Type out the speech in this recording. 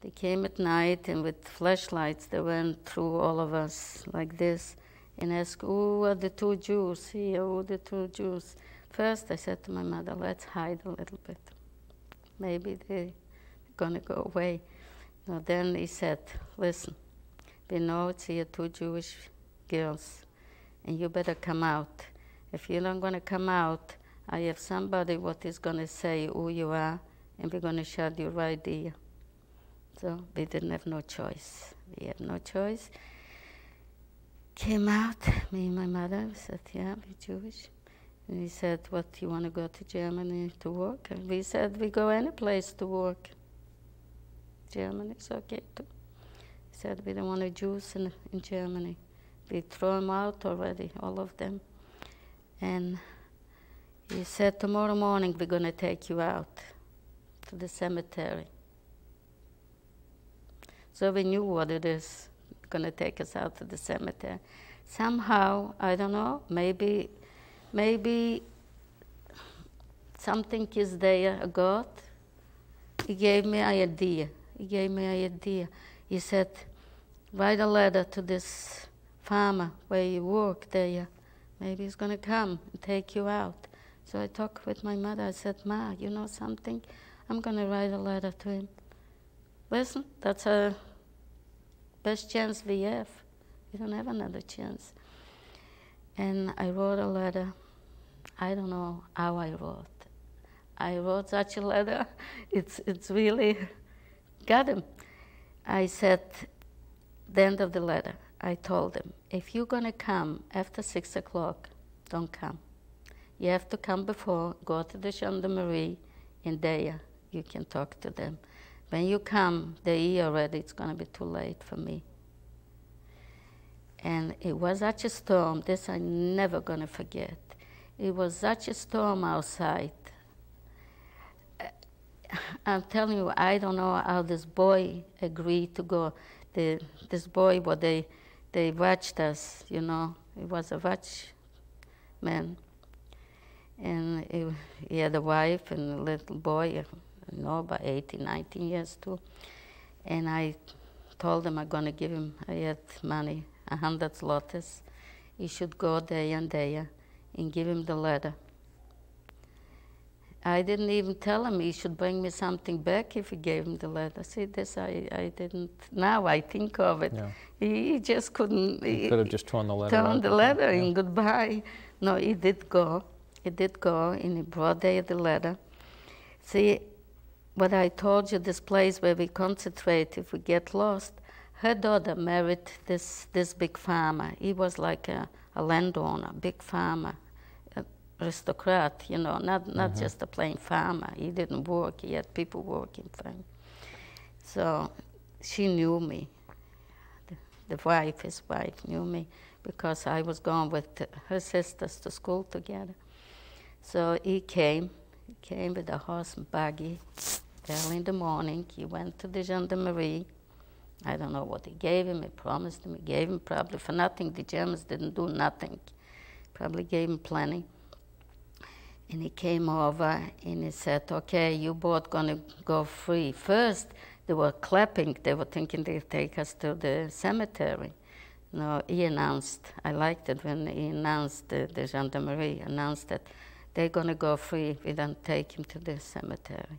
They came at night and with flashlights they went through all of us like this and asked, Who are the two Jews here? Who are the two Jews? First, I said to my mother, Let's hide a little bit. Maybe they're going to go away. No, then he said, Listen, we know it's here two Jewish girls, and you better come out. If you're not going to come out, I have somebody what is going to say who you are, and we're going to shut you right there. So we didn't have no choice. We had no choice. Came out, me and my mother said, yeah, we're Jewish. And he said, what, you want to go to Germany to work? And we said, we go any place to work. Germany is okay too. He said, we don't want a Jews in, in Germany. We throw them out already, all of them. And he said, tomorrow morning we're going to take you out to the cemetery. So we knew what it is going to take us out to the cemetery. Somehow, I don't know, maybe, maybe something is there, a God. He gave me an idea. He gave me an idea. He said, write a letter to this farmer where you work there. Maybe he's going to come and take you out. So I talked with my mother. I said, Ma, you know something? I'm going to write a letter to him. Listen, that's a best chance we have. We don't have another chance. And I wrote a letter. I don't know how I wrote. I wrote such a letter. It's, it's really got him. I said, the end of the letter, I told him, if you're going to come after 6 o'clock, don't come. You have to come before, go to the gendarmerie, and there you can talk to them. When you come, the year already, it's going to be too late for me. And it was such a storm, this I'm never going to forget. It was such a storm outside. Uh, I'm telling you, I don't know how this boy agreed to go. The, this boy, what they, they watched us, you know, he was a watchman. And he, he had a wife and a little boy, you know, about 18, 19 years too. And I told him I'm going to give him, I had money, a hundred zlotys. He should go there and there uh, and give him the letter. I didn't even tell him he should bring me something back if he gave him the letter. See, this I, I didn't, now I think of it. Yeah. He, he, just couldn't. He, he could have just torn the letter Torn the letter yeah. and goodbye. No, he did go. He did go and he brought there the letter. See, what I told you, this place where we concentrate if we get lost, her daughter married this, this big farmer. He was like a, a landowner, big farmer, aristocrat, you know, not, not mm-hmm. just a plain farmer. He didn't work, he had people working for him. So she knew me. The, the wife, his wife, knew me because I was going with her sisters to school together. So he came he came with a horse and buggy. Early in the morning, he went to the gendarmerie. I don't know what he gave him. He promised him. He gave him probably for nothing. The Germans didn't do nothing. Probably gave him plenty. And he came over and he said, "Okay, you both gonna go free." First, they were clapping. They were thinking they'd take us to the cemetery. No, he announced. I liked it when he announced the, the gendarmerie announced that they're going to go free if we don't take him to the cemetery.